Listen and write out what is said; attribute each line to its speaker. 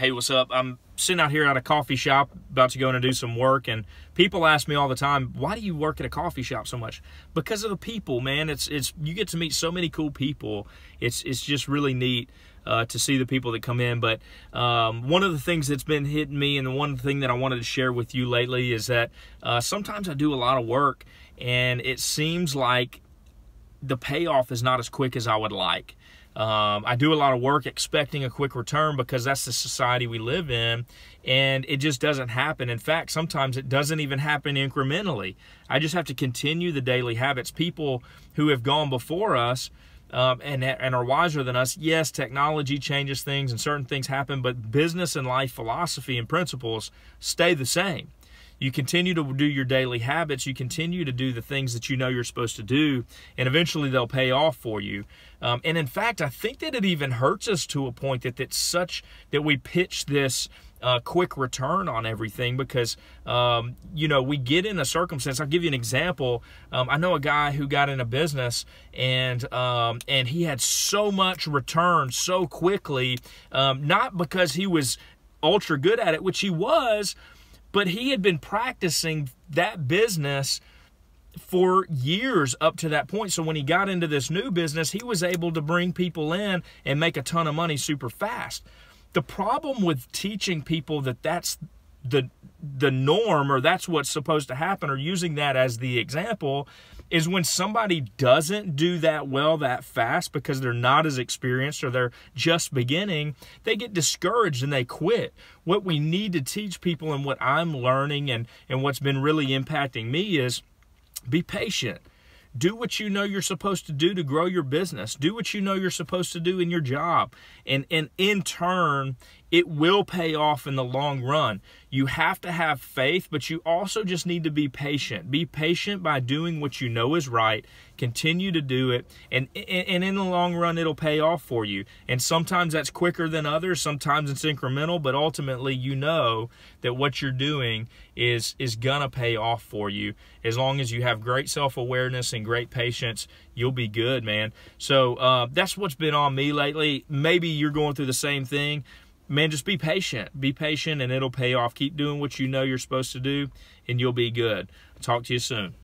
Speaker 1: Hey, what's up? I'm sitting out here at a coffee shop about to go in and do some work and people ask me all the time, "Why do you work at a coffee shop so much?" Because of the people, man. It's it's you get to meet so many cool people. It's it's just really neat. Uh, to see the people that come in. But um, one of the things that's been hitting me, and the one thing that I wanted to share with you lately, is that uh, sometimes I do a lot of work, and it seems like the payoff is not as quick as I would like. Um, I do a lot of work expecting a quick return because that's the society we live in, and it just doesn't happen. In fact, sometimes it doesn't even happen incrementally. I just have to continue the daily habits. People who have gone before us um, and, and are wiser than us, yes, technology changes things and certain things happen, but business and life philosophy and principles stay the same you continue to do your daily habits, you continue to do the things that you know you're supposed to do, and eventually they'll pay off for you. Um, and in fact, I think that it even hurts us to a point that it's such that we pitch this uh, quick return on everything because um, you know we get in a circumstance. I'll give you an example. Um, I know a guy who got in a business and um, and he had so much return so quickly, um, not because he was ultra good at it, which he was, but he had been practicing that business for years up to that point. So when he got into this new business, he was able to bring people in and make a ton of money super fast. The problem with teaching people that that's the the norm or that's what's supposed to happen or using that as the example is when somebody doesn't do that well that fast because they're not as experienced or they're just beginning, they get discouraged and they quit. What we need to teach people and what I'm learning and, and what's been really impacting me is be patient. Do what you know you're supposed to do to grow your business. Do what you know you're supposed to do in your job. And, and in turn, it will pay off in the long run. You have to have faith, but you also just need to be patient. Be patient by doing what you know is right. Continue to do it, and and in the long run, it'll pay off for you. And sometimes that's quicker than others. Sometimes it's incremental, but ultimately, you know that what you're doing is is gonna pay off for you. As long as you have great self awareness and great patience, you'll be good, man. So uh, that's what's been on me lately. Maybe you're going through the same thing man, just be patient. Be patient and it'll pay off. Keep doing what you know you're supposed to do and you'll be good. Talk to you soon.